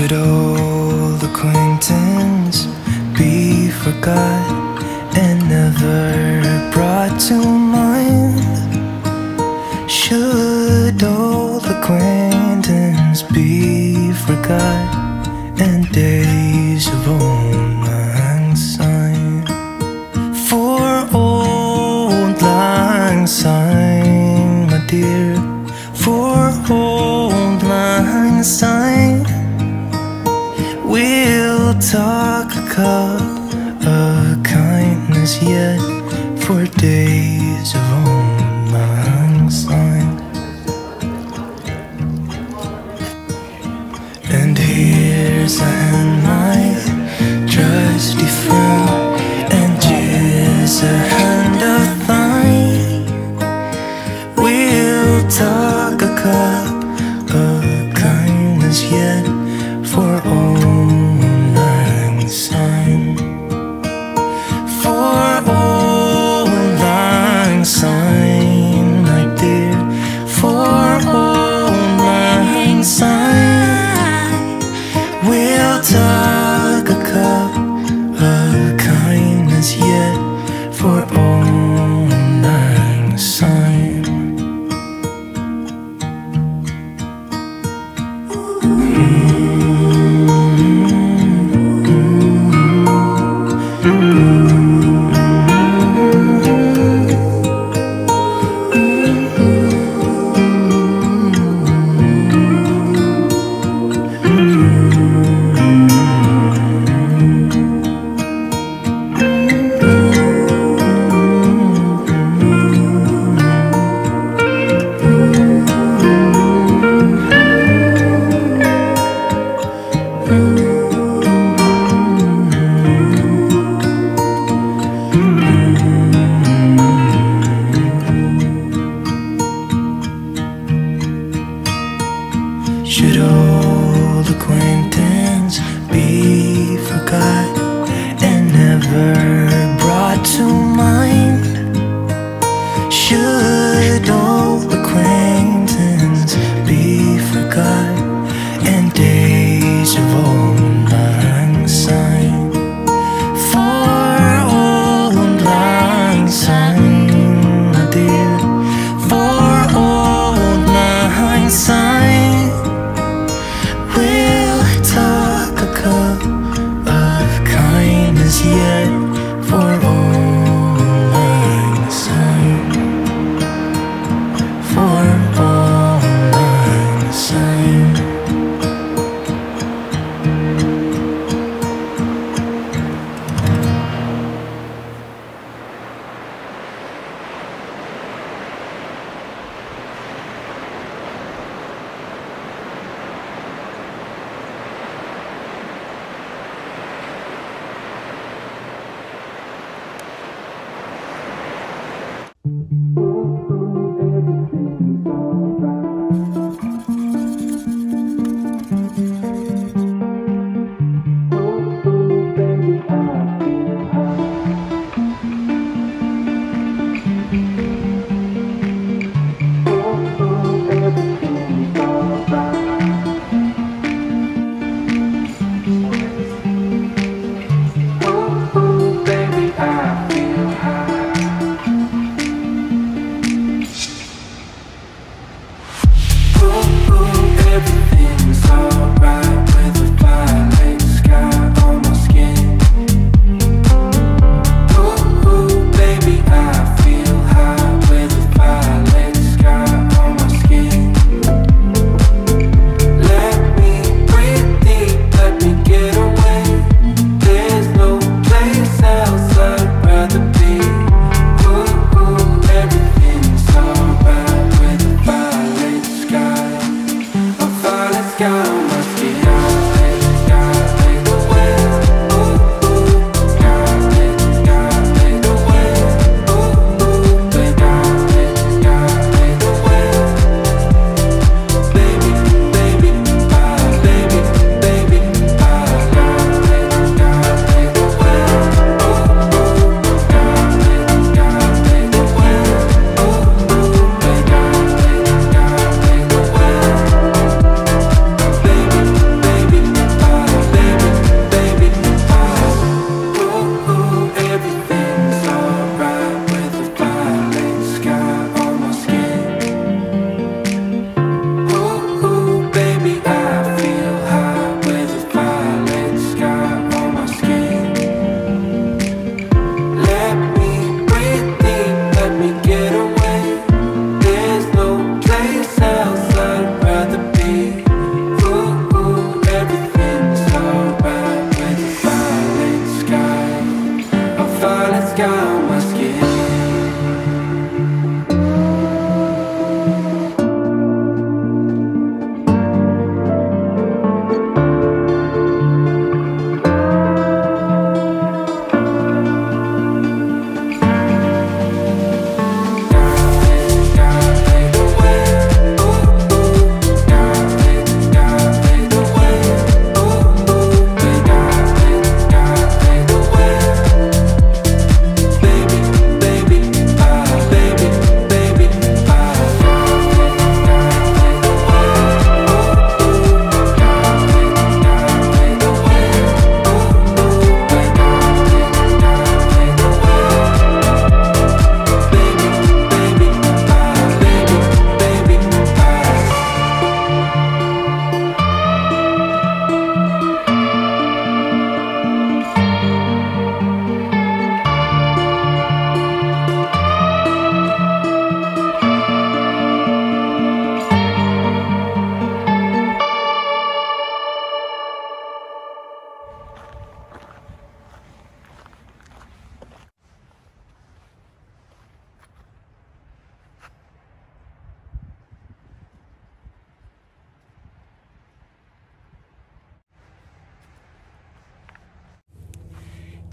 Should old acquaintance be forgot and never brought to mind? Should old acquaintance be forgot and days of old? friend tocar.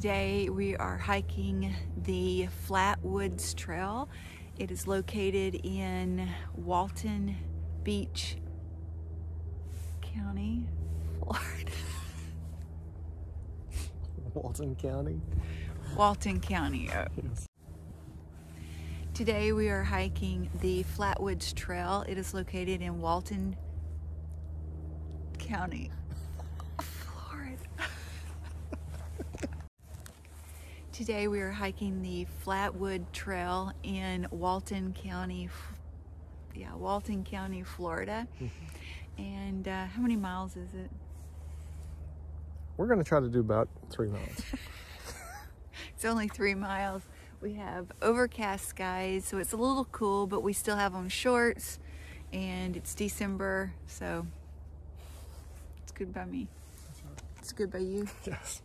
Today we are hiking the Flatwoods Trail. It is located in Walton Beach County, Florida. Walton County. Walton County. oh. Yes. Today we are hiking the Flatwoods Trail. It is located in Walton County, Florida. Today we are hiking the Flatwood Trail in Walton County, yeah, Walton County, Florida. And uh, how many miles is it? We're going to try to do about three miles. It's only three miles. We have overcast skies, so it's a little cool, but we still have on shorts, and it's December, so it's good by me. It's good by you. yes.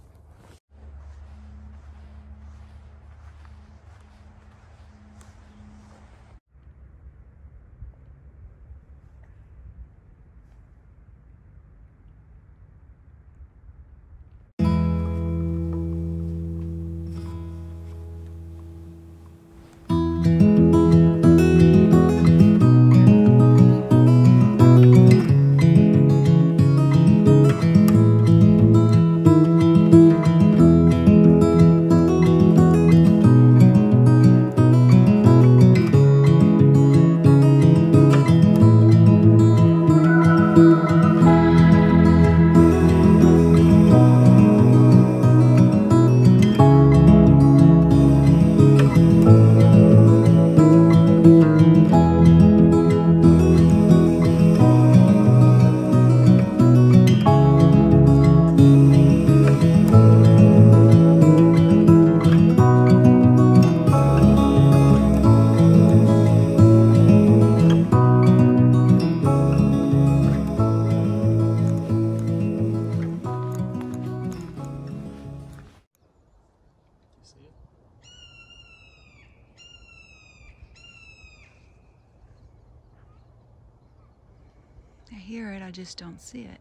Just don't see it.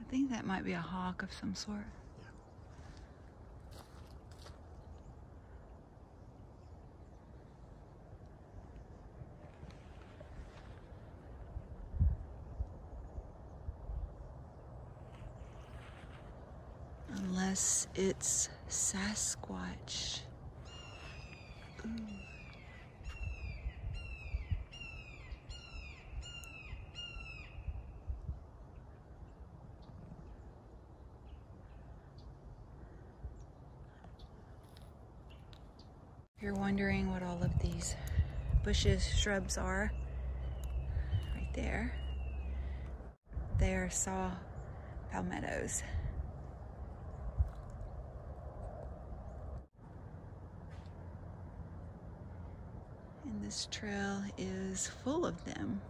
I think that might be a hawk of some sort. Unless it's Sasquatch. You're wondering what all of these bushes, shrubs are. Right there. They are saw palmettos. And this trail is full of them.